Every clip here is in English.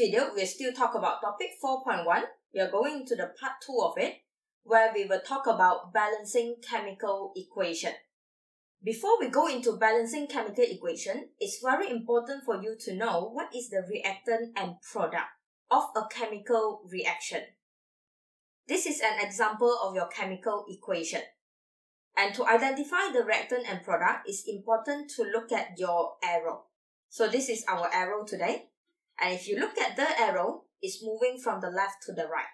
video, we'll still talk about topic 4.1. We are going to the part 2 of it, where we will talk about balancing chemical equation. Before we go into balancing chemical equation, it's very important for you to know what is the reactant and product of a chemical reaction. This is an example of your chemical equation. And to identify the reactant and product, it's important to look at your arrow. So this is our arrow today. And if you look at the arrow, it's moving from the left to the right.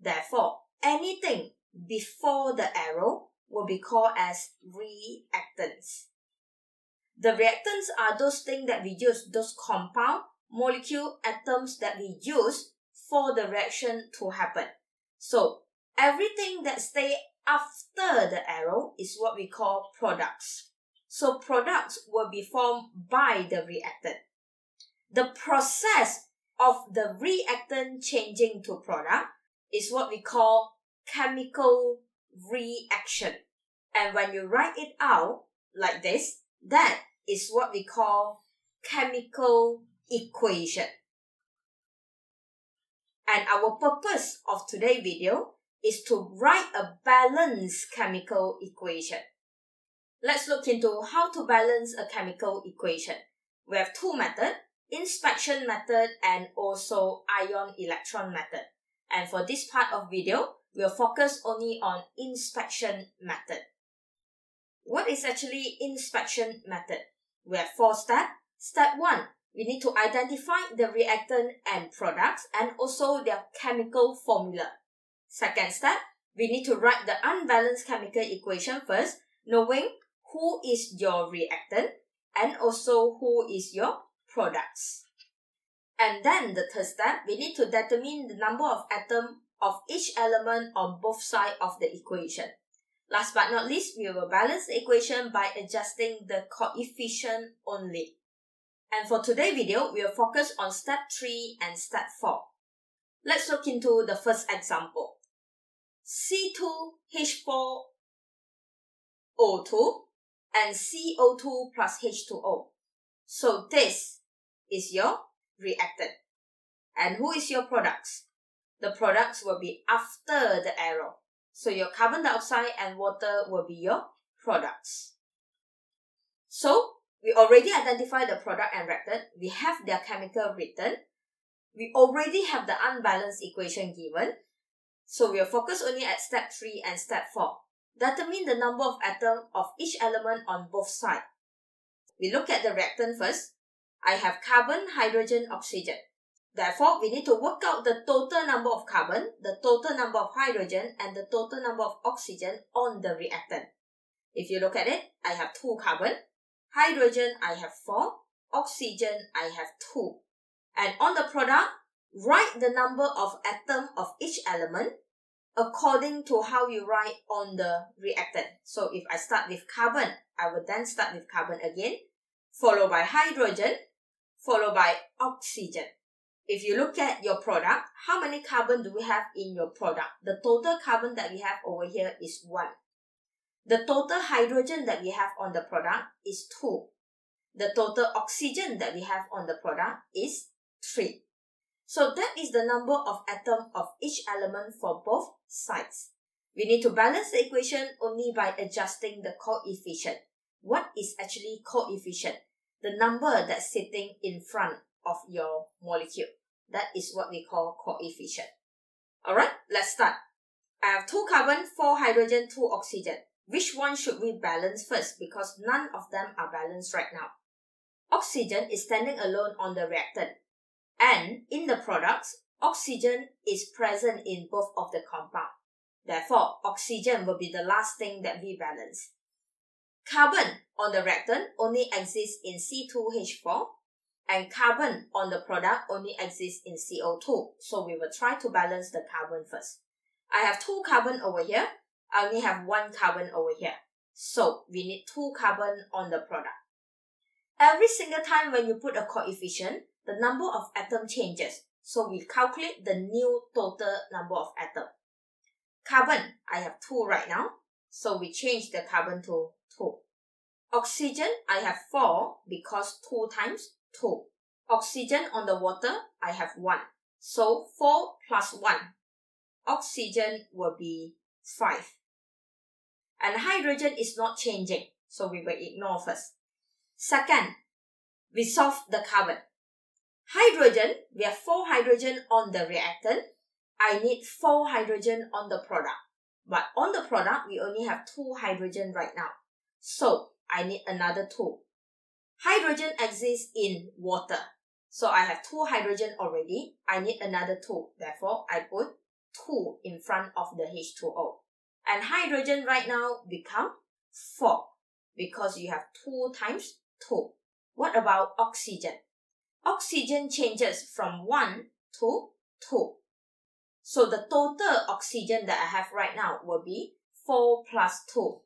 Therefore, anything before the arrow will be called as reactants. The reactants are those things that we use, those compound, molecule, atoms that we use for the reaction to happen. So, everything that stay after the arrow is what we call products. So, products will be formed by the reactant the process of the reactant changing to product is what we call chemical reaction. And when you write it out like this, that is what we call chemical equation. And our purpose of today's video is to write a balanced chemical equation. Let's look into how to balance a chemical equation. We have two methods inspection method and also ion electron method. And for this part of video, we'll focus only on inspection method. What is actually inspection method? We have four steps. Step 1, we need to identify the reactant and products and also their chemical formula. Second step, we need to write the unbalanced chemical equation first, knowing who is your reactant and also who is your products. And then the third step, we need to determine the number of atoms of each element on both sides of the equation. Last but not least, we will balance the equation by adjusting the coefficient only. And for today's video, we will focus on step 3 and step 4. Let's look into the first example. C2H4O2 and CO2 plus H2O. So this is your reactant. And who is your products? The products will be after the arrow. So your carbon dioxide and water will be your products. So we already identified the product and reactant. We have their chemical written. We already have the unbalanced equation given. So we'll focus only at step 3 and step 4. Determine the number of atoms of each element on both sides. We look at the reactant first. I have carbon, hydrogen, oxygen. Therefore, we need to work out the total number of carbon, the total number of hydrogen, and the total number of oxygen on the reactant. If you look at it, I have 2 carbon, hydrogen I have 4, oxygen I have 2. And on the product, write the number of atom of each element according to how you write on the reactant. So if I start with carbon, I will then start with carbon again, followed by hydrogen, followed by oxygen. If you look at your product, how many carbon do we have in your product? The total carbon that we have over here is 1. The total hydrogen that we have on the product is 2. The total oxygen that we have on the product is 3. So that is the number of atoms of each element for both sides. We need to balance the equation only by adjusting the coefficient. What is actually coefficient? The number that's sitting in front of your molecule. That is what we call coefficient. Alright, let's start. I have 2 carbon, 4 hydrogen, 2 oxygen. Which one should we balance first because none of them are balanced right now. Oxygen is standing alone on the reactant. And in the products, oxygen is present in both of the compound. Therefore, oxygen will be the last thing that we balance. Carbon on the reactant only exists in C2H4 and carbon on the product only exists in CO2. So we will try to balance the carbon first. I have two carbon over here. I only have one carbon over here. So we need two carbon on the product. Every single time when you put a coefficient, the number of atom changes. So we calculate the new total number of atom. Carbon, I have 2 right now. So we change the carbon to 2. Oxygen, I have 4 because 2 times 2. Oxygen on the water, I have 1. So 4 plus 1, oxygen will be 5. And hydrogen is not changing, so we will ignore first. Second, we solve the carbon. Hydrogen, we have 4 hydrogen on the reactant. I need 4 hydrogen on the product. But on the product, we only have 2 hydrogen right now. So, I need another 2. Hydrogen exists in water. So I have 2 hydrogen already. I need another 2. Therefore, I put 2 in front of the H2O. And hydrogen right now become 4 because you have 2 times 2. What about oxygen? Oxygen changes from 1 to 2. So the total oxygen that I have right now will be 4 plus 2.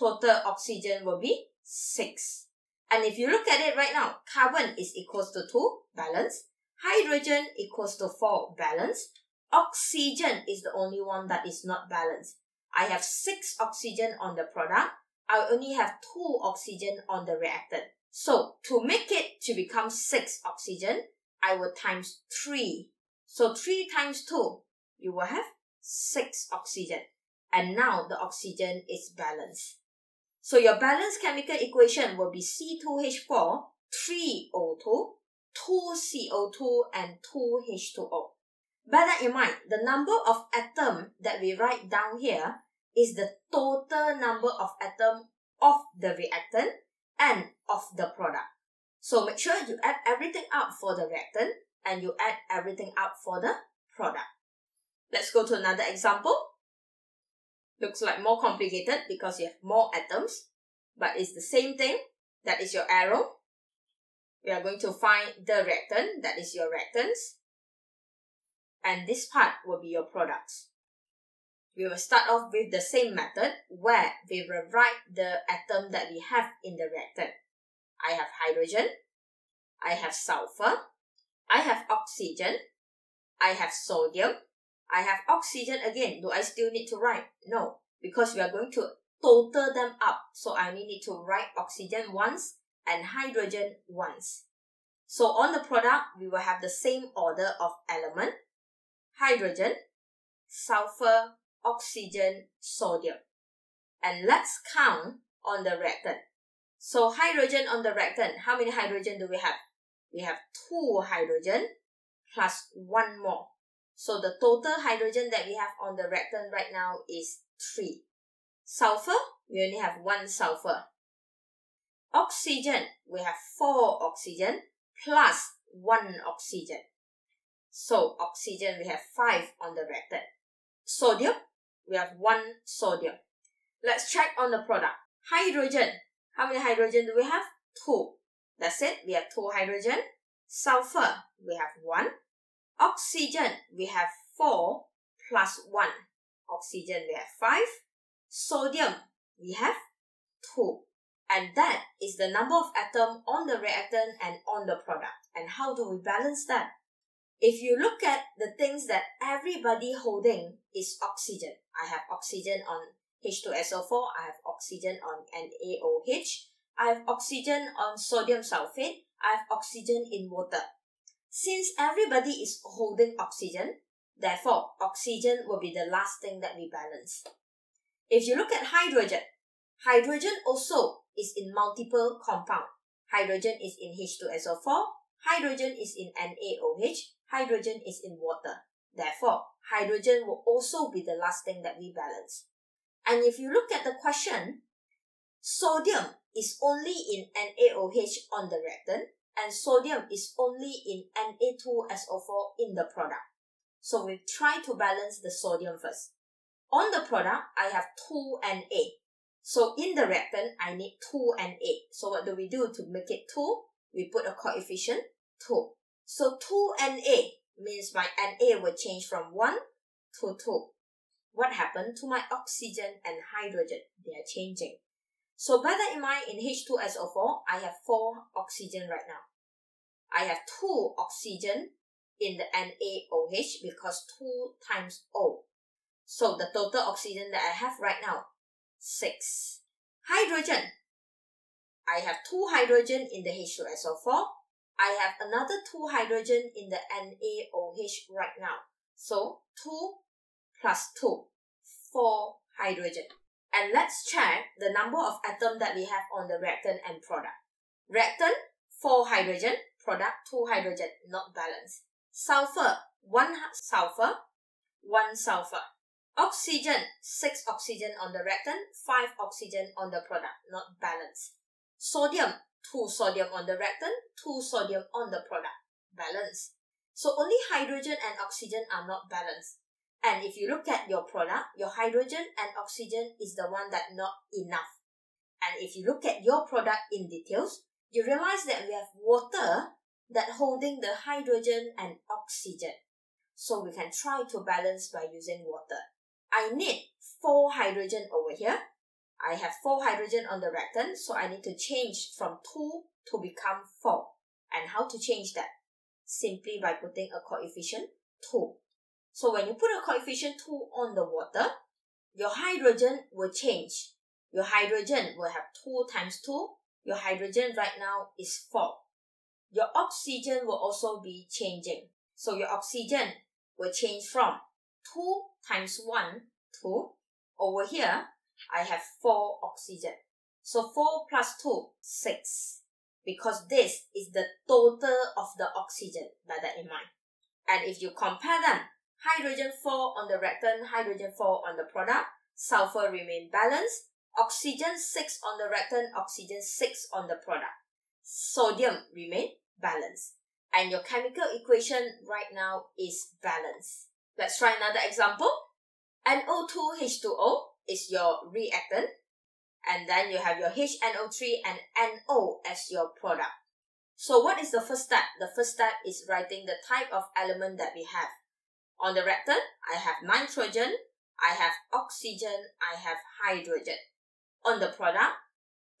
Total oxygen will be 6. And if you look at it right now, carbon is equals to 2, balance. Hydrogen equals to 4, balance. Oxygen is the only one that is not balanced. I have 6 oxygen on the product. I only have 2 oxygen on the reactant. So, to make it to become 6 oxygen, I will times 3 so 3 times 2, you will have 6 oxygen. And now the oxygen is balanced. So your balanced chemical equation will be C2H4, 3O2, 2CO2 and 2H2O. Bear that in mind, the number of atom that we write down here is the total number of atom of the reactant and of the product. So make sure you add everything up for the reactant and you add everything up for the product. Let's go to another example. Looks like more complicated because you have more atoms, but it's the same thing. That is your arrow. We are going to find the reactant, that is your reactants. And this part will be your products. We will start off with the same method where we will write the atom that we have in the reactant. I have hydrogen, I have sulfur, I have oxygen. I have sodium. I have oxygen again. Do I still need to write? No, because we are going to total them up. So I only need to write oxygen once and hydrogen once. So on the product, we will have the same order of element. Hydrogen, sulfur, oxygen, sodium. And let's count on the reactant. So hydrogen on the reactant, how many hydrogen do we have? we have two hydrogen plus one more. So the total hydrogen that we have on the reactant right now is 3. Sulfur, we only have 1 sulfur. Oxygen, we have 4 oxygen plus 1 oxygen. So oxygen, we have 5 on the reactant. Sodium, we have 1 sodium. Let's check on the product. Hydrogen, how many hydrogen do we have? 2. That's it. We have two hydrogen. Sulfur, we have one. Oxygen, we have four plus one. Oxygen, we have five. Sodium, we have two. And that is the number of atom on the reactant and on the product. And how do we balance that? If you look at the things that everybody holding is oxygen. I have oxygen on H2SO4, I have oxygen on NaOH, I have oxygen on sodium sulfate. I have oxygen in water. Since everybody is holding oxygen, therefore oxygen will be the last thing that we balance. If you look at hydrogen, hydrogen also is in multiple compound. Hydrogen is in H2SO4, hydrogen is in NaOH, hydrogen is in water. Therefore, hydrogen will also be the last thing that we balance. And if you look at the question, sodium is only in NaOH on the reactant and sodium is only in Na2SO4 in the product. So we try to balance the sodium first. On the product, I have 2 Na. So in the reactant, I need 2 Na. So what do we do to make it 2? We put a coefficient 2. So 2 Na means my Na will change from 1 to 2. What happened to my oxygen and hydrogen? They are changing. So bear that in mind, in H2SO4, I have 4 oxygen right now. I have 2 oxygen in the NaOH because 2 times O. So the total oxygen that I have right now, 6. Hydrogen. I have 2 hydrogen in the H2SO4. I have another two hydrogen in the NaOH right now. So 2 plus 2, 4 hydrogen. And let's check the number of atoms that we have on the reactant and product. Reactant, 4 hydrogen. Product, 2 hydrogen, not balanced. Sulfur, 1 sulfur, 1 sulfur. Oxygen, 6 oxygen on the reactant, 5 oxygen on the product, not balanced. Sodium, 2 sodium on the reactant, 2 sodium on the product, balanced. So only hydrogen and oxygen are not balanced. And if you look at your product, your hydrogen and oxygen is the one that not enough. And if you look at your product in details, you realize that we have water that holding the hydrogen and oxygen. So we can try to balance by using water. I need four hydrogen over here. I have four hydrogen on the reactant, so I need to change from two to become four. And how to change that? Simply by putting a coefficient 2. So when you put a coefficient 2 on the water, your hydrogen will change. Your hydrogen will have 2 times 2. Your hydrogen right now is 4. Your oxygen will also be changing. So your oxygen will change from 2 times 1, 2. Over here, I have 4 oxygen. So 4 plus 2, 6. Because this is the total of the oxygen, bear that in mind. And if you compare them, hydrogen 4 on the reactant, hydrogen 4 on the product, sulfur remain balanced, oxygen 6 on the reactant, oxygen 6 on the product. Sodium remain balanced. And your chemical equation right now is balanced. Let's try another example. NO2H2O is your reactant. And then you have your HNO3 and NO as your product. So what is the first step? The first step is writing the type of element that we have. On the reactant, I have nitrogen, I have oxygen, I have hydrogen. On the product,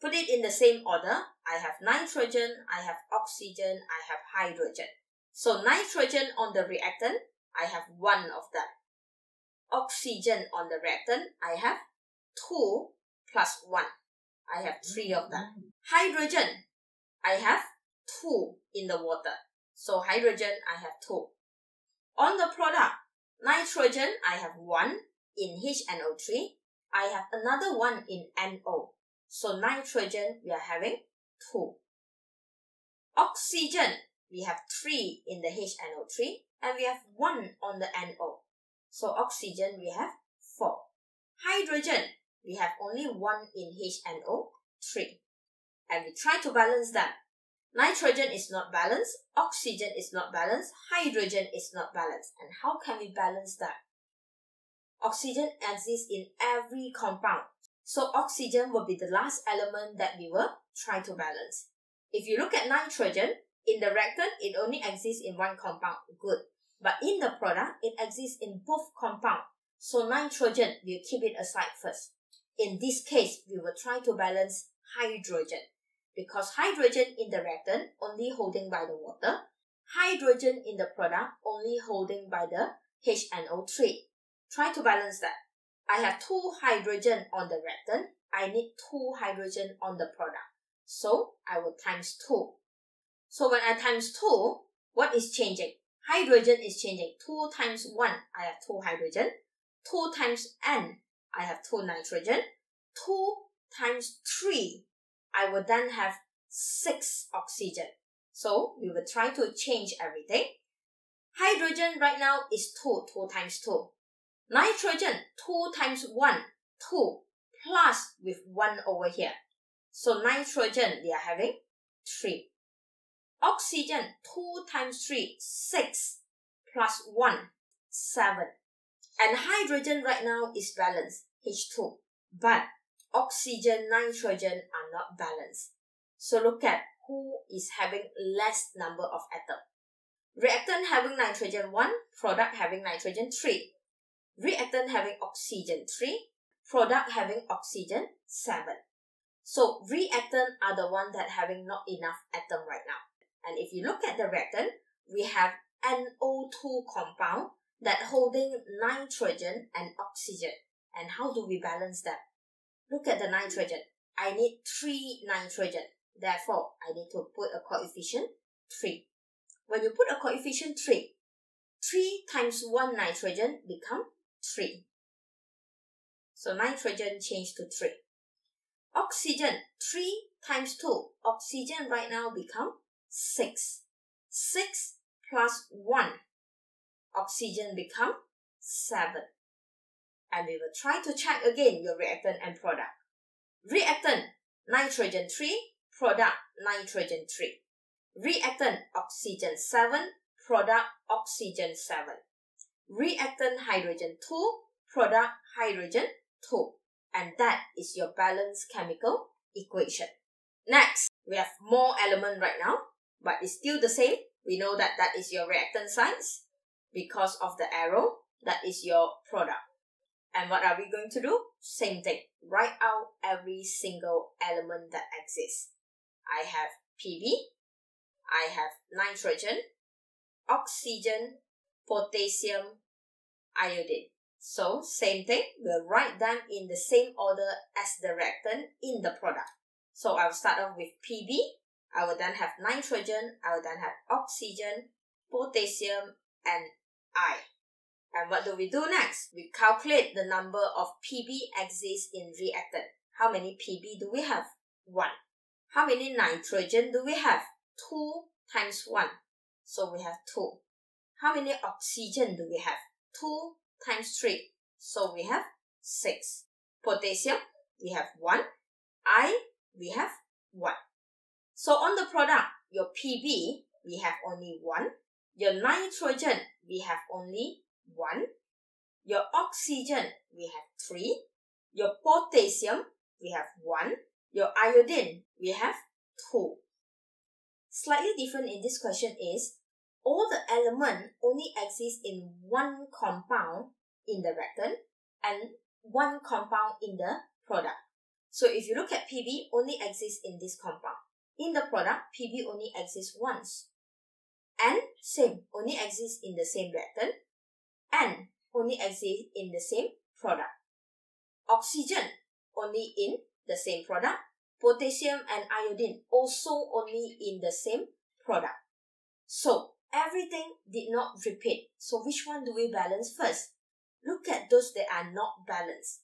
put it in the same order. I have nitrogen, I have oxygen, I have hydrogen. So nitrogen on the reactant, I have one of them. Oxygen on the reactant, I have two plus one. I have three of them. Hydrogen, I have two in the water. So hydrogen, I have two. On the product, nitrogen, I have one in HNO3. I have another one in NO. So nitrogen, we are having two. Oxygen, we have three in the HNO3 and we have one on the NO. So oxygen, we have four. Hydrogen, we have only one in HNO3. And we try to balance that. Nitrogen is not balanced, oxygen is not balanced, hydrogen is not balanced. And how can we balance that? Oxygen exists in every compound. So oxygen will be the last element that we will try to balance. If you look at nitrogen, in the reactant, it only exists in one compound. Good. But in the product, it exists in both compounds. So nitrogen, we'll keep it aside first. In this case, we will try to balance hydrogen because hydrogen in the reactant only holding by the water, hydrogen in the product only holding by the HNO3. Try to balance that. I have two hydrogen on the reactant. I need two hydrogen on the product. So I will times 2. So when I times 2, what is changing? Hydrogen is changing. 2 times 1, I have 2 hydrogen. 2 times N, I have 2 nitrogen. 2 times 3, I will then have 6 oxygen. So we will try to change everything. Hydrogen right now is 2, 2 times 2. Nitrogen, 2 times 1, 2, plus with 1 over here. So nitrogen, we are having 3. Oxygen, 2 times 3, 6, plus 1, 7. And hydrogen right now is balanced, H2. But oxygen, nitrogen are not balanced. So look at who is having less number of atoms. Reactant having nitrogen 1, product having nitrogen 3. Reactant having oxygen 3, product having oxygen 7. So reactant are the one that having not enough atom right now. And if you look at the reactant, we have NO2 compound that holding nitrogen and oxygen. And how do we balance that? Look at the nitrogen. I need 3 nitrogen. Therefore, I need to put a coefficient 3. When you put a coefficient 3, 3 times 1 nitrogen become 3. So nitrogen changed to 3. Oxygen, 3 times 2. Oxygen right now become 6. 6 plus 1. Oxygen become 7. And we will try to check again your reactant and product. Reactant, nitrogen 3, product nitrogen 3. Reactant, oxygen 7, product oxygen 7. Reactant hydrogen 2, product hydrogen 2. And that is your balanced chemical equation. Next, we have more element right now, but it's still the same. We know that that is your reactant sites because of the arrow. That is your product. And what are we going to do? Same thing. Write out every single element that exists. I have Pb, I have nitrogen, oxygen, potassium, iodine. So same thing, we'll write them in the same order as the reactant in the product. So I'll start off with Pb, I will then have nitrogen, I will then have oxygen, potassium, and I. And what do we do next? We calculate the number of Pb exists in reactant. How many Pb do we have? 1. How many nitrogen do we have? 2 times 1. So we have 2. How many oxygen do we have? 2 times 3. So we have 6. Potassium, we have 1. I, we have 1. So on the product, your Pb, we have only 1. Your nitrogen, we have only 1. Your oxygen, we have 3. Your potassium, we have 1. Your iodine, we have 2. Slightly different in this question is, all the element only exist in one compound in the reactant and one compound in the product. So if you look at Pb, only exists in this compound. In the product, Pb only exists once. And same, only exists in the same reactant and only exist in the same product. Oxygen only in the same product. Potassium and iodine also only in the same product. So everything did not repeat. So which one do we balance first? Look at those that are not balanced.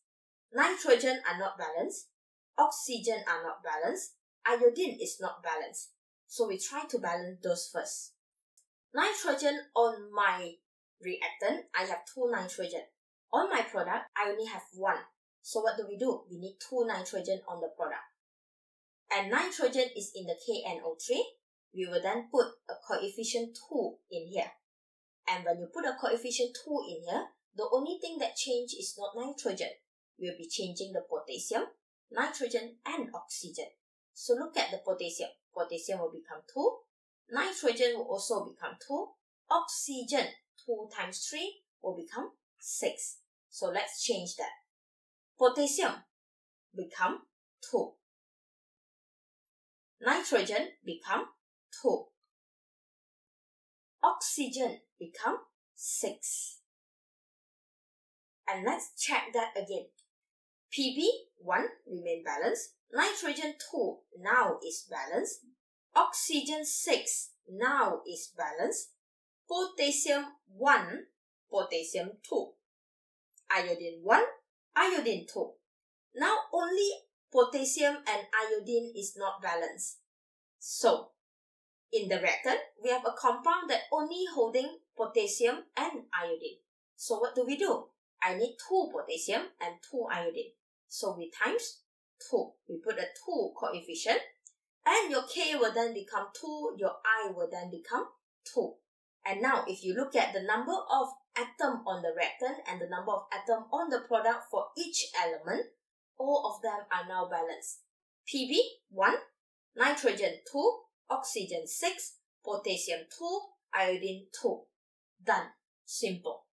Nitrogen are not balanced. Oxygen are not balanced. Iodine is not balanced. So we try to balance those first. Nitrogen on my reactant, I have two nitrogen. On my product, I only have one. So what do we do? We need two nitrogen on the product. And nitrogen is in the KNO3. We will then put a coefficient 2 in here. And when you put a coefficient 2 in here, the only thing that change is not nitrogen. We'll be changing the potassium, nitrogen, and oxygen. So look at the potassium. Potassium will become 2. Nitrogen will also become 2. Oxygen, 2 times 3 will become 6. So let's change that. Potassium become 2. Nitrogen become 2. Oxygen become 6. And let's check that again. Pb 1 remain balanced. Nitrogen 2 now is balanced. Oxygen 6 now is balanced. Potassium 1, potassium 2. Iodine 1, iodine 2. Now only potassium and iodine is not balanced. So, in the reactant, we have a compound that only holding potassium and iodine. So what do we do? I need 2 potassium and 2 iodine. So we times 2. We put a 2 coefficient and your K will then become 2, your I will then become 2. And now if you look at the number of atom on the reactant and the number of atom on the product for each element, all of them are now balanced. Pb 1, nitrogen 2, oxygen 6, potassium 2, iodine 2. Done. Simple.